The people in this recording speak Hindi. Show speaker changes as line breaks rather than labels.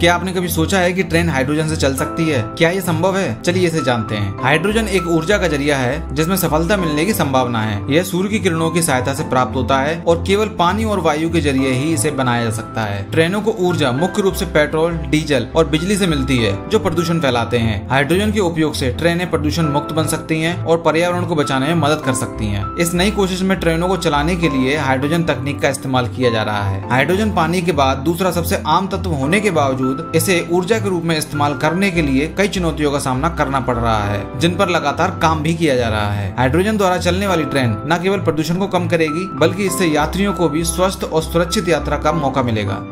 क्या आपने कभी सोचा है कि ट्रेन हाइड्रोजन से चल सकती है? क्या ये संभव है? चलिए इसे जानते हैं। हाइड्रोजन एक ऊर्जा का ज़रिया है, जिसमें सफलता मिलने की संभावना है। यह सूर्य की किरणों की सहायता से प्राप्त होता है और केवल पानी और वायु के ज़रिए ही इसे बनाया जा सकता है। ट्रेनों को ऊर्जा, मुख्य रूप से पेट्रोल, डीजल और बिजली से मिलती है, जो प्रदूषण फैलाते हैं। हाइड्रोजन के उपयोग से ट्रेनें प्रदूषण मुक्त बन सकती हैं और पर्यावरण को बचाने में मदद कर सकती हैं। इस नई कोशिश में ट्रेनों को चलाने के लिए हाइड्रोजन तकनीक का इस्तेमाल किया जा रहा है। हाइड्रोजन पानी के बाद दूसरा सबसे आम तत्व होने के बावजूद इसे ऊर्जा के रूप में इस्तेमाल करने के लिए कई चुनौतियों का सामना करना पड़ रहा है, जिन पर लगातार काम भी किया जा रहा है। हाइड्रोजन द्वारा चलने वाली ट्रेन न केवल प्रदूषण को कम करेगी, बल्कि इससे यात्रियों को भी स्वस्थ और सुरक्षित यात्रा का मौका मिलेगा।